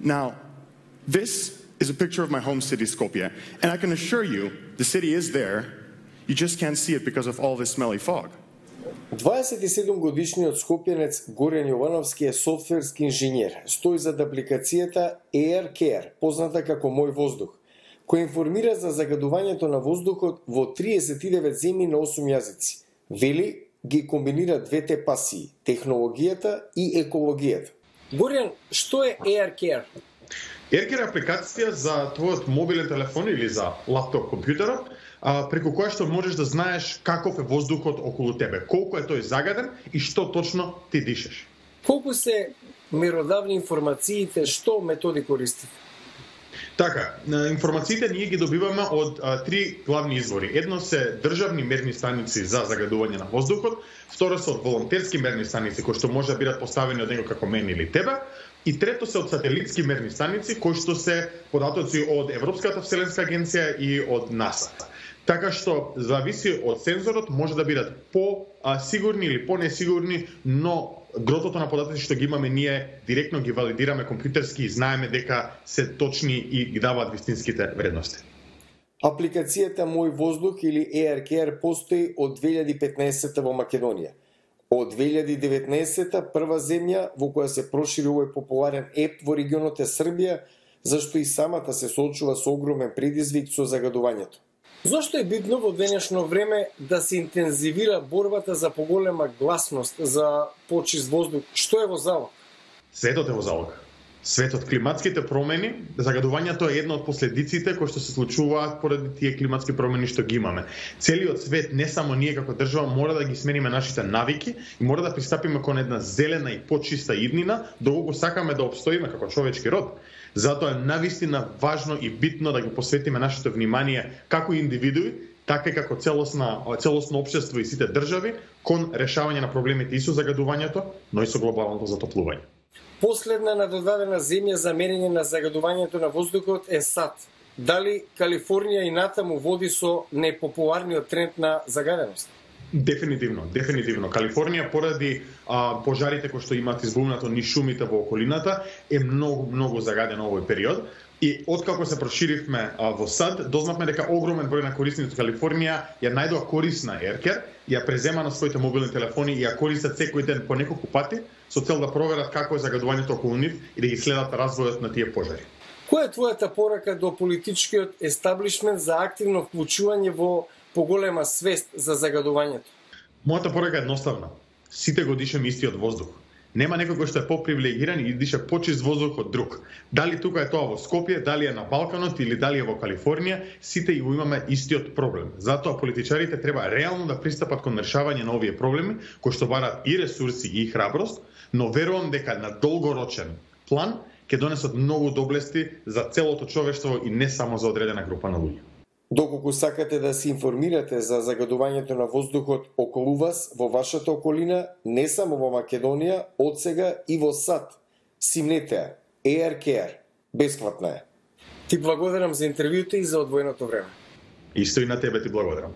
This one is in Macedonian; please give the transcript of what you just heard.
Now, this is a picture of my home city, Skopje, and I can assure you the city is there. You just can't see it because of all this smelly fog. 27 годишниот скопјанец Горен Јовановски е софтверски инженер. Стои зад апликацијата Air Care, позната како Мој воздух, која информира за загадувањето на воздухот во 39 земји на 8 јазици. Вели ги комбинира двете пасии – технологијата и екологијата. Горен, што е Air Care? AirCare е апликација за твојот мобилен телефон или за лаптоп компјутерот, преку која што можеш да знаеш каков е воздухот околу тебе, колку е тој загаден и што точно ти дишеш. Колку се меродавни информациите, што методи користите? Така, информациите ние ги добиваме од а, три главни извори. Едно се државни мерни станици за загадување на воздухот, второ се од волонтерски мерни станици кои што може да бидат поставени од него како мен или тебе, И трето се од сателитски мерни станици, кои што се податоци од Европската Вселенска агенција и од НАСА. Така што зависи од сензорот, може да бидат по сигурни или по несигурни, но гротото на податоци што ги имаме ние директно ги валидираме компјутерски и знаеме дека се точни и ги даваат вистинските вредности. Апликацијата Мој воздух или AirCare постои од 2015 во Македонија. Од 2019 прва земја во која се прошири овој популарен еп во регионот е Србија, зашто и самата се соочува со огромен предизвик со загадувањето. Зошто е битно во денешно време да се интензивира борбата за поголема гласност за почист воздух? Што е во залог? Светот е во залог светот. Климатските промени, загадувањето е една од последиците кои што се случуваат поради тие климатски промени што ги имаме. Целиот свет, не само ние како држава, мора да ги смениме нашите навики и мора да пристапиме кон една зелена и почиста иднина, доколку сакаме да обстоиме како човечки род. Затоа е навистина важно и битно да ги посветиме нашето внимание како индивидуи, така и како целосна, целосно општество и сите држави кон решавање на проблемите и со загадувањето, но и со глобалното затоплување. Последна надодадена земја за мерење на загадувањето на воздухот е САД. Дали Калифорнија и натаму води со непопуларниот тренд на загаденост? Дефинитивно, дефинитивно. Калифорнија поради а, пожарите кои што имаат избумнато ни шумите во околината е многу многу загаден овој период. И откако се проширивме а, во САД, дознавме дека огромен број на корисници од Калифорнија ја најдоа корисна Еркер, ја презема на своите мобилни телефони и ја користат секој ден по неколку пати со цел да проверат како е загадувањето околу нив и да ги следат развојот на тие пожари. Која е твојата порака до политичкиот естаблишмент за активно вклучување во поголема свест за загадувањето? Мојата порака е едноставна. Сите го дишеме истиот воздух. Нема некој кој што е попривилегиран и дише почист воздух од друг. Дали тука е тоа во Скопје, дали е на Балканот или дали е во Калифорнија, сите го имаме истиот проблем. Затоа политичарите треба реално да пристапат кон решавање на овие проблеми, кои што барат и ресурси и храброст, но верувам дека на долгорочен план ќе донесат многу доблести за целото човештво и не само за одредена група на луѓе. Доколку сакате да се информирате за загадувањето на воздухот околу вас во вашата околина, не само во Македонија, од сега и во САД, симнете Air Care, бесплатна е. Ти благодарам за интервјуто и за одвоеното време. Исто и на тебе ти благодарам.